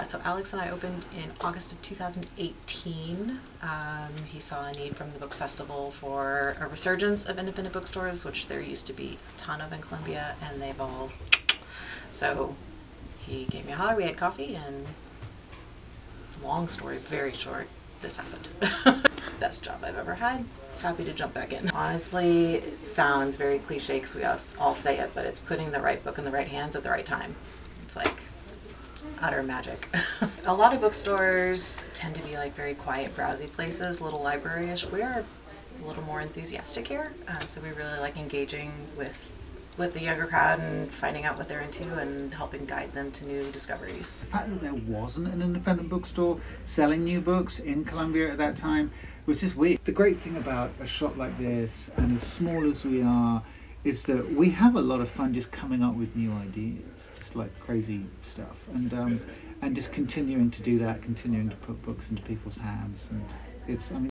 Uh, so Alex and I opened in August of 2018. Um, he saw a need from the book festival for a resurgence of independent bookstores, which there used to be a ton of in Columbia, and they've all. So he gave me a holler. We had coffee, and long story, very short. This happened. it's the best job I've ever had. Happy to jump back in. Honestly, it sounds very cliche because we all, all say it, but it's putting the right book in the right hands at the right time. Utter magic. a lot of bookstores tend to be like very quiet, browsy places, little library-ish. We are a little more enthusiastic here, uh, so we really like engaging with with the younger crowd and finding out what they're into and helping guide them to new discoveries. The fact that there wasn't an independent bookstore selling new books in Columbia at that time was just weird. The great thing about a shop like this, and as small as we are, is that we have a lot of fun just coming up with new ideas, just like crazy stuff, and um, and just continuing to do that, continuing to put books into people's hands, and it's I mean.